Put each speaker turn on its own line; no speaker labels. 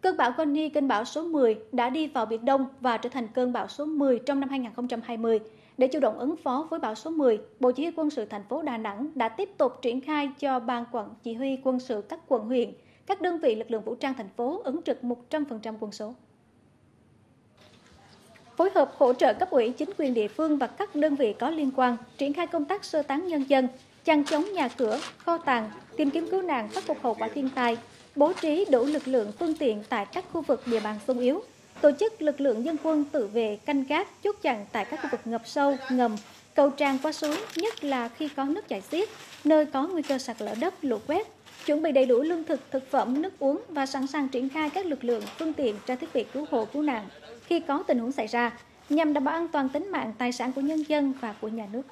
Cơn bão Goni, cơn bão số 10, đã đi vào Biển Đông và trở thành cơn bão số 10 trong năm 2020. Để chủ động ứng phó với bão số 10, Bộ Chỉ huy quân sự thành phố Đà Nẵng đã tiếp tục triển khai cho Ban Quản Chỉ huy quân sự các quận huyện, các đơn vị lực lượng vũ trang thành phố ứng trực 100% quân số. Phối hợp hỗ trợ cấp ủy chính quyền địa phương và các đơn vị có liên quan triển khai công tác sơ tán nhân dân, chằng chống nhà cửa, kho tàng, tìm kiếm cứu nạn khắc phục hậu quả thiên tai, bố trí đủ lực lượng phương tiện tại các khu vực địa bàn sung yếu, tổ chức lực lượng dân quân tự vệ canh gác chốt chặn tại các khu vực ngập sâu, ngầm, cầu tràn qua suối, nhất là khi có nước chảy xiết, nơi có nguy cơ sạt lở đất, lũ quét, chuẩn bị đầy đủ lương thực, thực phẩm, nước uống và sẵn sàng triển khai các lực lượng, phương tiện, trang thiết bị cứu hộ cứu nạn khi có tình huống xảy ra, nhằm đảm bảo an toàn tính mạng, tài sản của nhân dân và của nhà nước.